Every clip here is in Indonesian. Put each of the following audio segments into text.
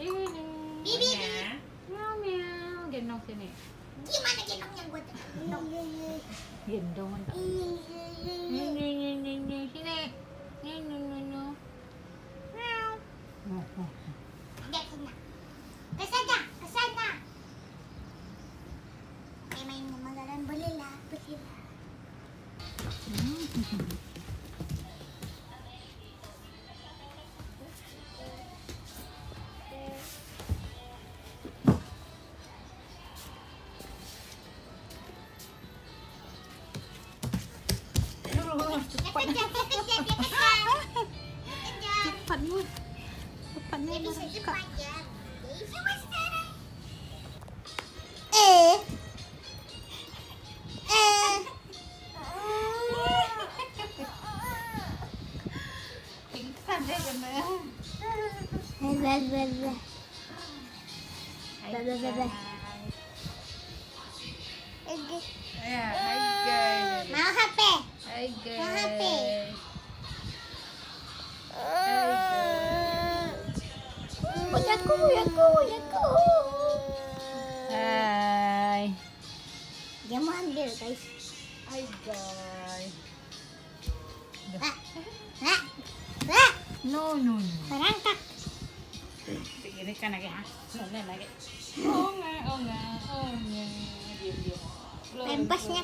Sini. Bibi. Miau miau. Gendong sini. Gimana gendong yang gue gendong? Gendong. Sini. Sini. Sini. Sini. chụp phận chụp phận luôn chụp phận nha mà chụp cả ê ê tính phận đây rồi mà về về về về về về về Yeah, how good. Now happy. Bye. guys. Hai guys. Hai. Punyaku, punyaku, punyaku. Hai. Dia mau ambil guys. Hai guys. Nah, nah, nah. No no no. Berangkat. Kan lagi ha. Lagi? Oh enggak, oh enggak, oh enggak. Diam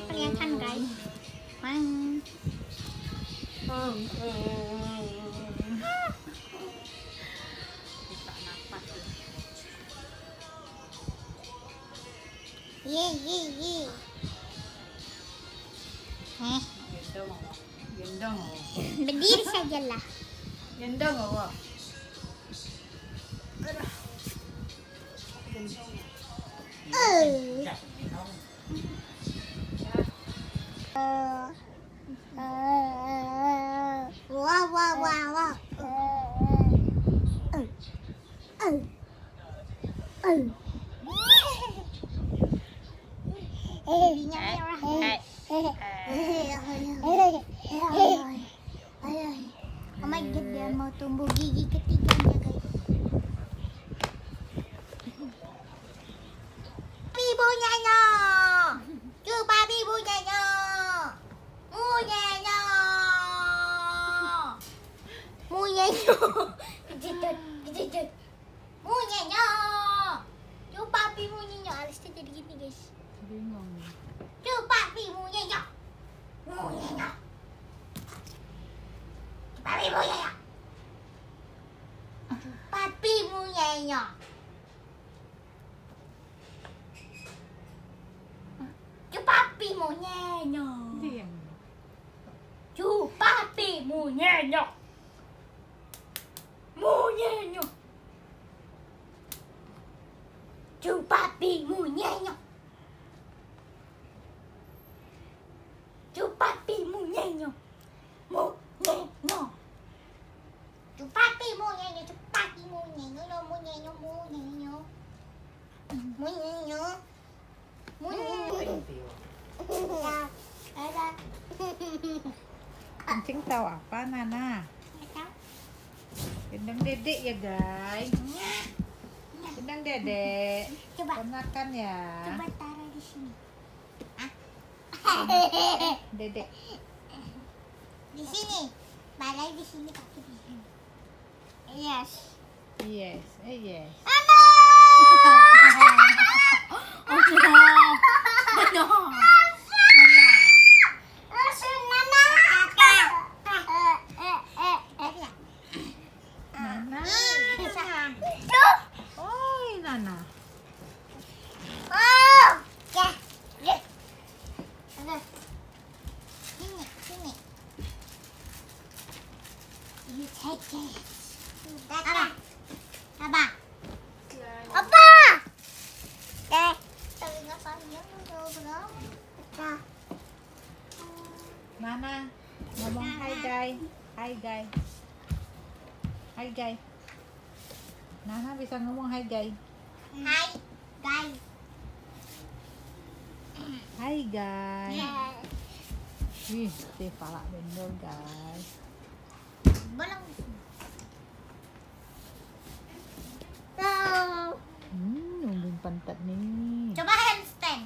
kelihatan guys. khoan Yeah, yeah, yeah. Heh. Gendong. Gendong. Berdiri sajalah. Gendong awak. Oh. Uh. Wah, wah, wah, wah. Giginya merah. Oh my god, dia mau tumbuh gigi ketiganya guys. Ibunya Coba ibunya Munyanya Kejedot, kejedot Munyanya Coba ibunya Alisnya jadi gini guys. Bingung. Coba ibunya Munyanya Coba ibunya Papi munyanya Papi munyanya Diam. Papi munyanya Kencing tahu apa Nana? Gendong dedek ya guys. Gendong dedek. Coba, Ponakan ya. coba taruh di sini. Dedek. Di sini. Balai di sini, kaki di sini. Yes. Yes, eh yes. Mama! Oh no. Oh no. đây Cái này, cái này You take it. Ba Papa ba, Đây Tại vì nó phải nhớ nó vô đó Papa Mama. Hai gai Hai gai, Hai guys Nana bisa ngomong hai gai Hai gai Hai guys. Wih, si pala bendol guys. Bolong. Tuh. dapat nih. Coba handstand.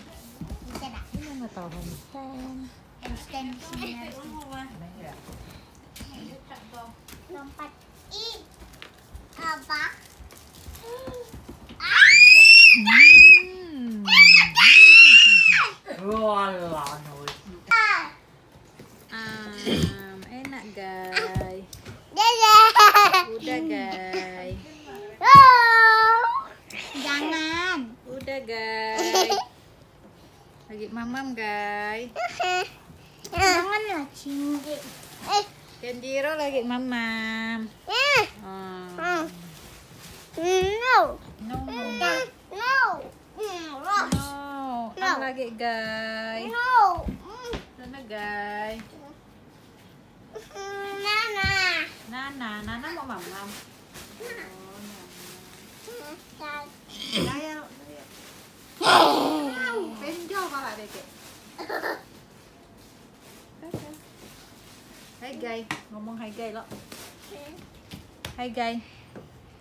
Bisa nggak? Ini nggak tahu handstand. Handstand sini. ya. Lompat. Ih. Apa? Hmm. Walah, nulis. Ah. Um, enak guys. Udah guys. Jangan. Udah guys. Lagi mamam guys. Janganlah cinta. Eh. Kenjiro lagi mamam. Eh. Oh. No. No, no, No. No. lagi guys. No. Sana guys. Nana. Nana, Nana mau mỏng không? Đây đâu. Bên cho qua lại đây kìa. Hay gay, ngomong hay gay lắm. Hay gay.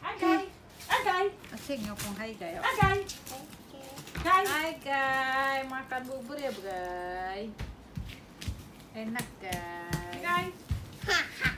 Hay gay. Hay gay. Anh thích ngomong hay gay. Hay gay. Hai Hai guys, makan bubur ya guys. Enak guys. Guys. 哈哈。